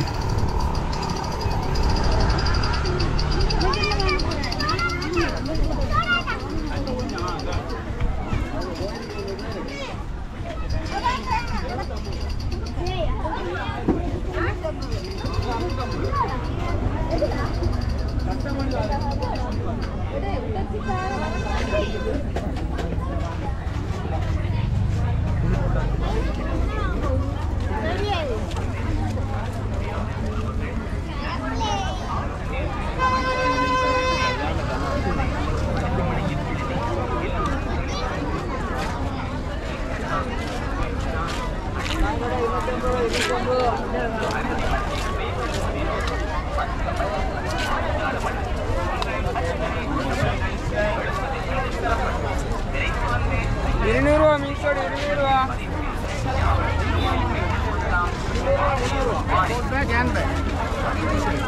있고 இருநூறுவா மீன்சோடு இருநூறுவா கேன் பேக்